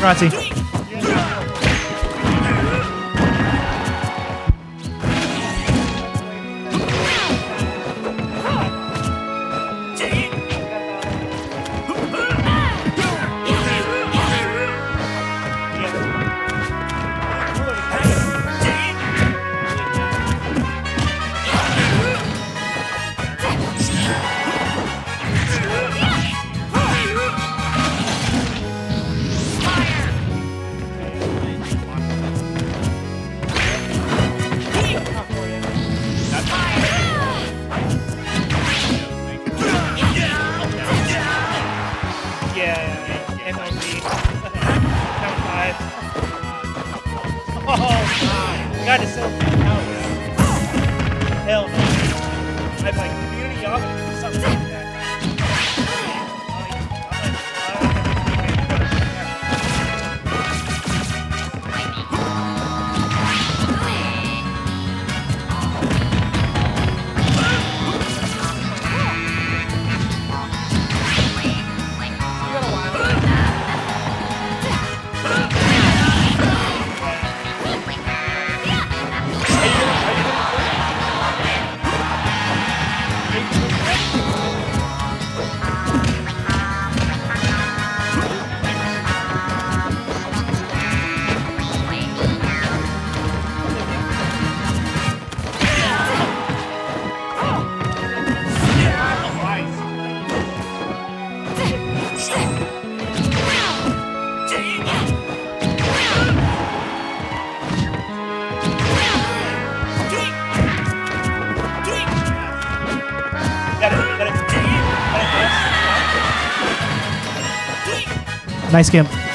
Grazie. God. Is so out. Hell no. I have like community yoga or something Nice game.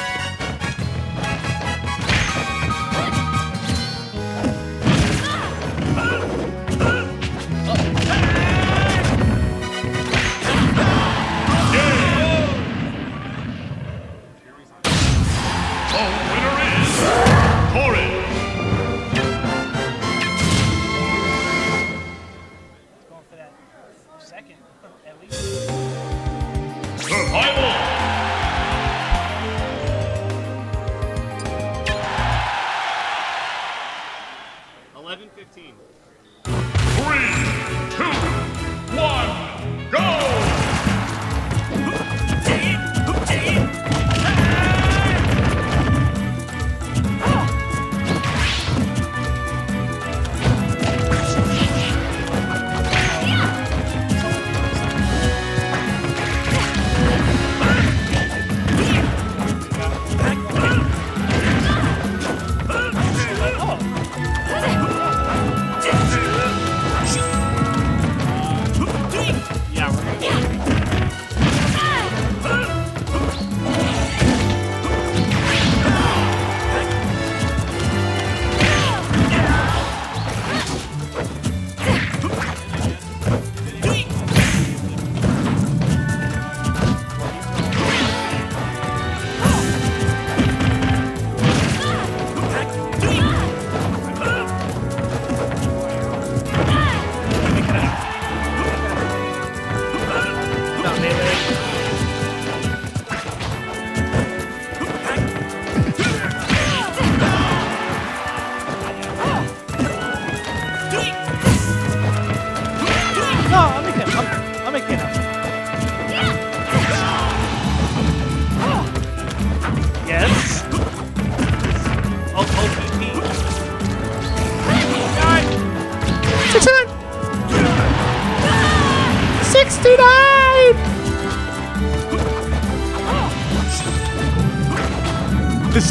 Three,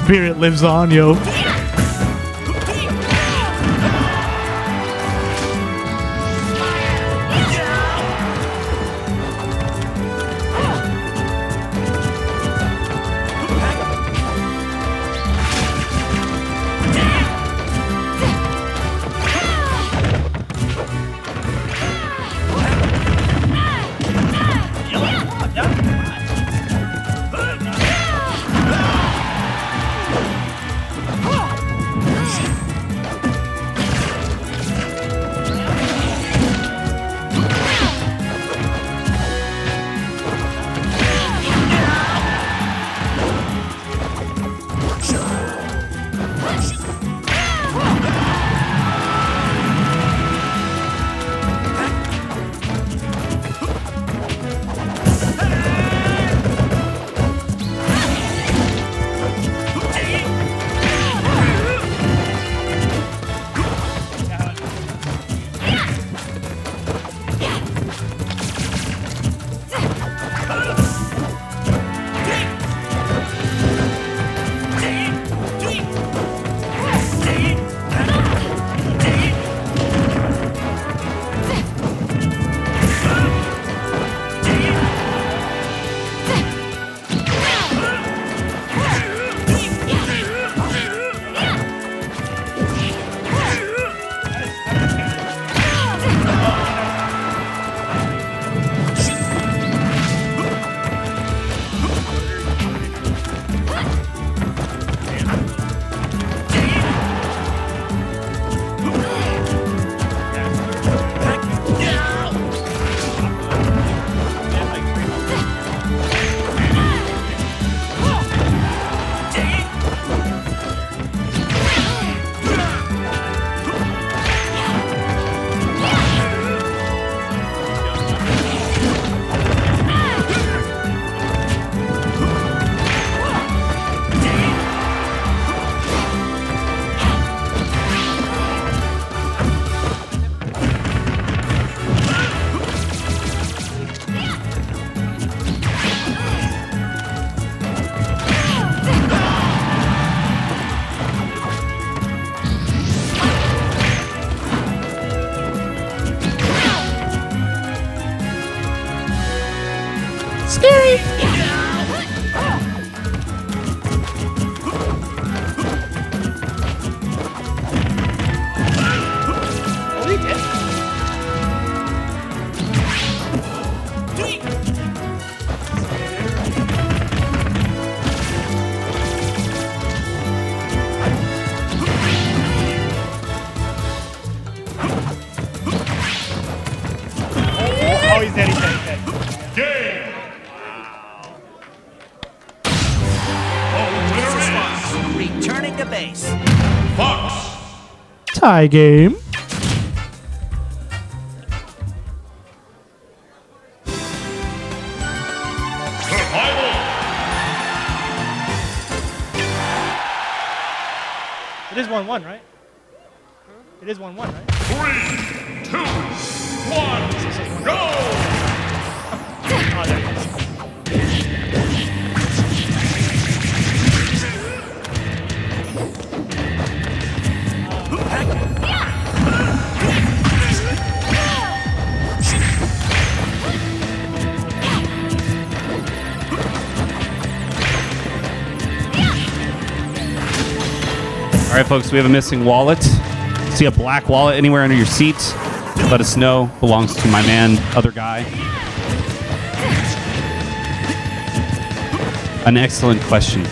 spirit lives on, yo. Is Returning to base. Fox. Tie game. Survival. It is 1 1, right? It is one 1 All right, folks, we have a missing wallet. See a black wallet anywhere under your seat? Let us know. Belongs to my man, other guy. An excellent question.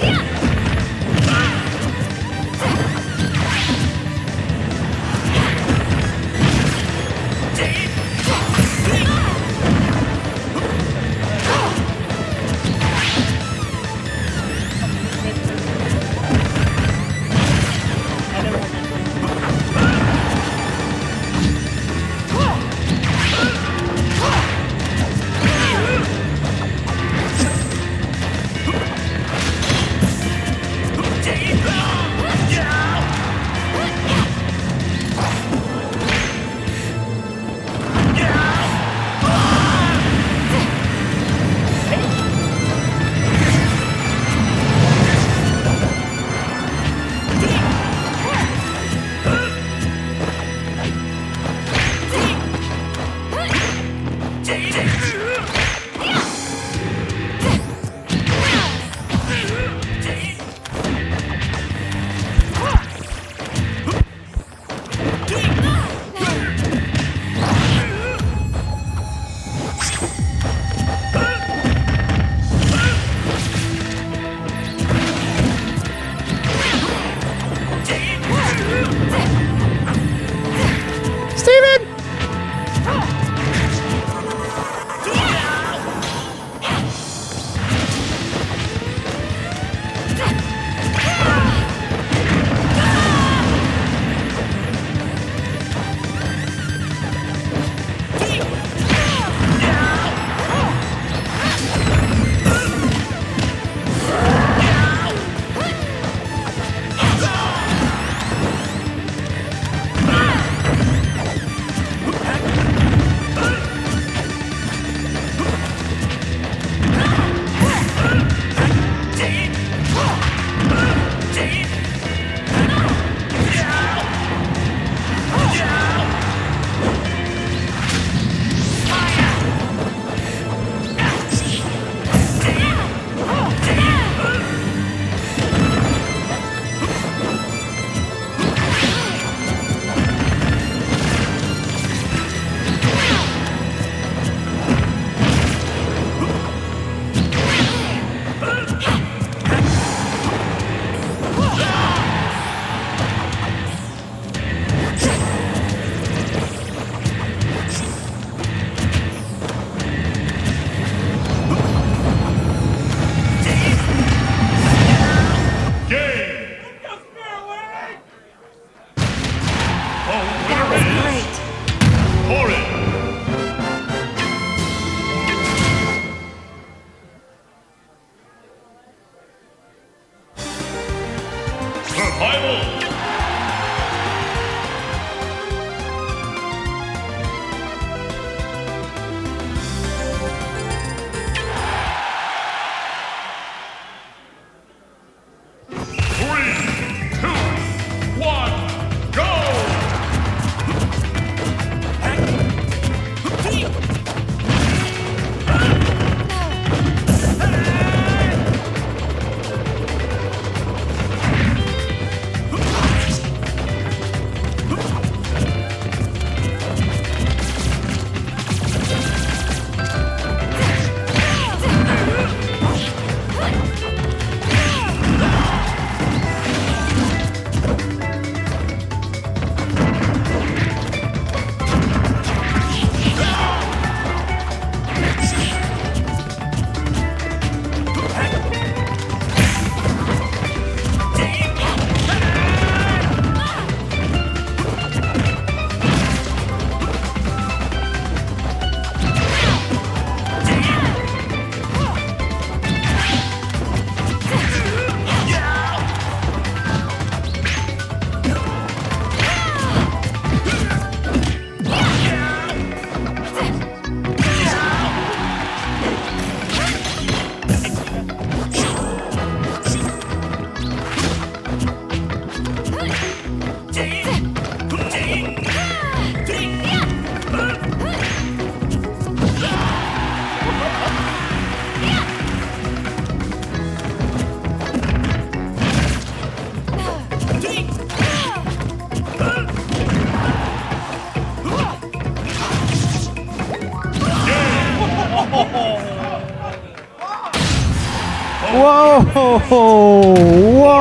Whoa!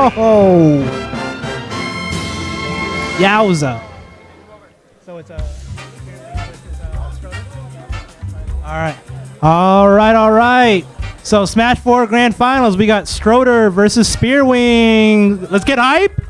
Whoa! Yowza! So it's a. All right. All right, all right. So Smash 4 Grand Finals, we got Stroder versus Spearwing. Let's get hype.